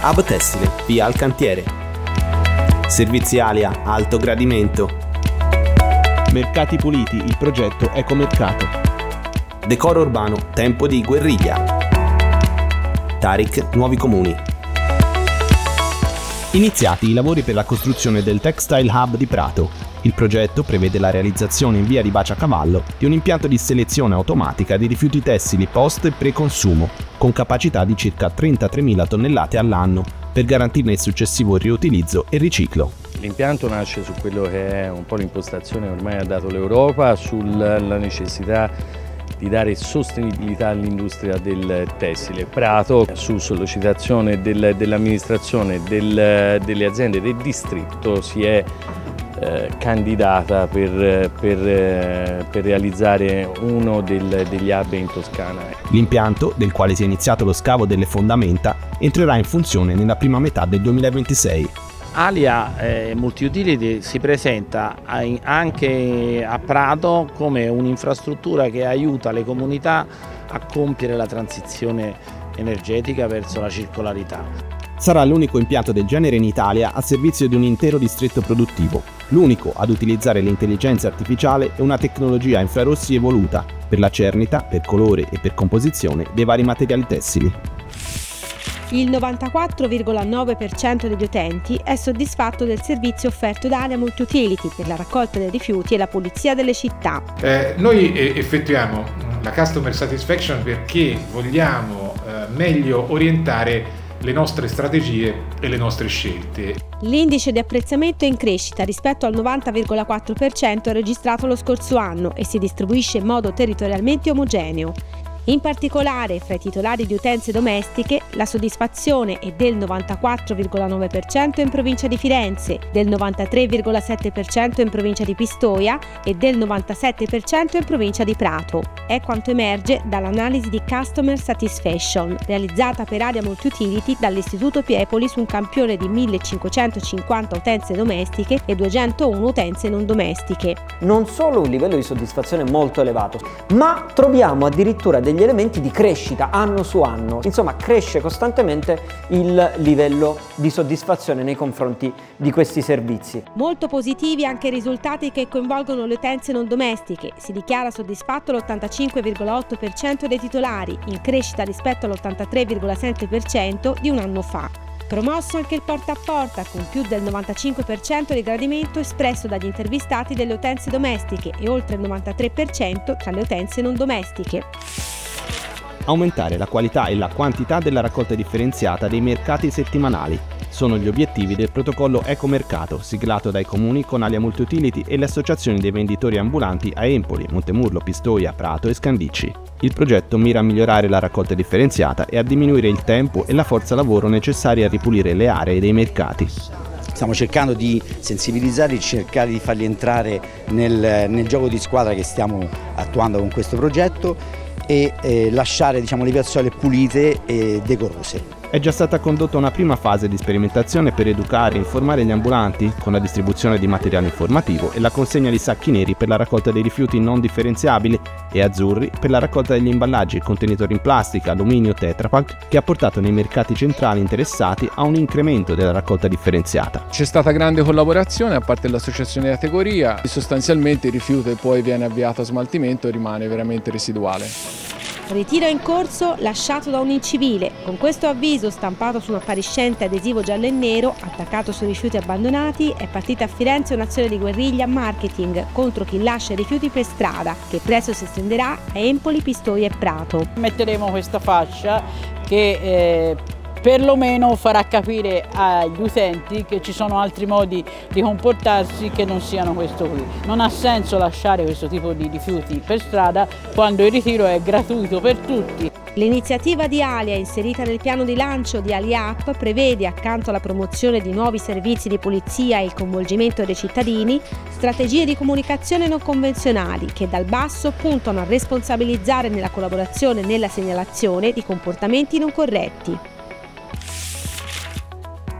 Hub Tessile, via al cantiere. Servizi Alia, alto gradimento. Mercati Puliti, il progetto Ecomercato. Decoro urbano, tempo di guerriglia. Tarik, nuovi comuni. Iniziati i lavori per la costruzione del Textile Hub di Prato. Il progetto prevede la realizzazione in via di Baciacavallo di un impianto di selezione automatica di rifiuti tessili post e pre-consumo, con capacità di circa 33.000 tonnellate all'anno, per garantirne il successivo riutilizzo e riciclo. L'impianto nasce su quello che è un po' l'impostazione che ormai ha dato l'Europa, sulla necessità di dare sostenibilità all'industria del tessile. Prato, su sollecitazione del, dell'amministrazione del, delle aziende del distretto, si è eh, candidata per, per, eh, per, realizzare uno del, degli hub in Toscana. L'impianto, del quale si è iniziato lo scavo delle fondamenta, entrerà in funzione nella prima metà del 2026. Alia eh, Multiutility si presenta anche a Prato come un'infrastruttura che aiuta le comunità a compiere la transizione energetica verso la circolarità. Sarà l'unico impianto del genere in Italia a servizio di un intero distretto produttivo, l'unico ad utilizzare l'intelligenza artificiale e una tecnologia infrarossi evoluta per la cernita, per colore e per composizione dei vari materiali tessili. Il 94,9% degli utenti è soddisfatto del servizio offerto da Alia Multiutility per la raccolta dei rifiuti e la pulizia delle città. Eh, noi eh, effettuiamo la Customer Satisfaction perché vogliamo eh, meglio orientare le nostre strategie e le nostre scelte. L'indice di apprezzamento è in crescita rispetto al 90,4% registrato lo scorso anno e si distribuisce in modo territorialmente omogeneo. In particolare, fra i titolari di utenze domestiche, la soddisfazione è del 94,9% in provincia di Firenze, del 93,7% in provincia di Pistoia e del 97% in provincia di Prato. È quanto emerge dall'analisi di Customer Satisfaction realizzata per Area Multiutility dall'Istituto Piepoli su un campione di 1550 utenze domestiche e 201 utenze non domestiche. Non solo un livello di soddisfazione molto elevato, ma troviamo addirittura degli degli elementi di crescita anno su anno. Insomma, cresce costantemente il livello di soddisfazione nei confronti di questi servizi. Molto positivi anche i risultati che coinvolgono le utenze non domestiche. Si dichiara soddisfatto l'85,8% dei titolari, in crescita rispetto all'83,7% di un anno fa. Promosso anche il porta a porta con più del 95% di gradimento espresso dagli intervistati delle utenze domestiche e oltre il 93% tra le utenze non domestiche aumentare la qualità e la quantità della raccolta differenziata dei mercati settimanali. Sono gli obiettivi del protocollo Ecomercato, siglato dai comuni con Alia Multiutility e le associazioni dei venditori ambulanti a Empoli, Montemurlo, Pistoia, Prato e Scandicci. Il progetto mira a migliorare la raccolta differenziata e a diminuire il tempo e la forza lavoro necessari a ripulire le aree dei mercati stiamo cercando di sensibilizzarli, cercare di farli entrare nel, nel, gioco di squadra che stiamo attuando con questo progetto e eh, lasciare diciamo, le piazzole pulite e decorose. È già stata condotta una prima fase di sperimentazione per educare e informare gli ambulanti con la distribuzione di materiale informativo e la consegna di sacchi neri per la raccolta dei rifiuti non differenziabili e azzurri per la raccolta degli imballaggi, contenitori in plastica, alluminio, tetrapack, che ha portato nei mercati centrali interessati a un incremento della raccolta differenziata. C'è stata grande collaborazione a parte l'associazione di categoria, sostanzialmente il rifiuto che poi viene avviato a smaltimento rimane veramente residuale. Ritiro in corso lasciato da un incivile. Con questo avviso stampato su un appariscente adesivo giallo e nero attaccato sui rifiuti abbandonati è partita a Firenze un'azione di guerriglia marketing contro chi lascia i rifiuti per strada che presto si estenderà a Empoli, Pistoia e Prato. Metteremo questa fascia che eh, perlomeno farà capire agli utenti che ci sono altri modi di comportarsi che non siano questo qui. Non ha senso lasciare questo tipo di rifiuti per strada quando il ritiro è gratuito per tutti. L'iniziativa di Alia, inserita nel piano di lancio di Alia App, prevede, accanto alla promozione di nuovi servizi di pulizia e il coinvolgimento dei cittadini, strategie di comunicazione non convenzionali che dal basso puntano a responsabilizzare nella collaborazione e nella segnalazione di comportamenti non corretti.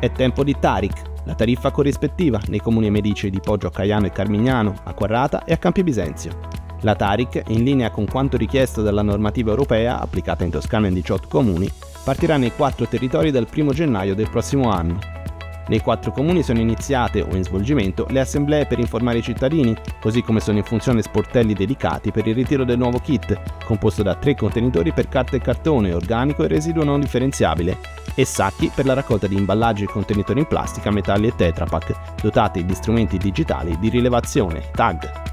È tempo di Tarik, la tariffa corrispettiva nei comuni medici di Poggio a Caiano e Carmignano, a Quarrata e a Campi Bisenzio. La Tarik, in linea con quanto richiesto dalla normativa europea applicata in Toscana in 18 comuni, partirà nei quattro territori dal 1 gennaio del prossimo anno. Nei quattro comuni sono iniziate o in svolgimento le assemblee per informare i cittadini, così come sono in funzione sportelli dedicati per il ritiro del nuovo kit, composto da tre contenitori per carta e cartone, organico e residuo non differenziabile, e sacchi per la raccolta di imballaggi e contenitori in plastica, metalli e tetrapack, dotati di strumenti digitali di rilevazione, tag,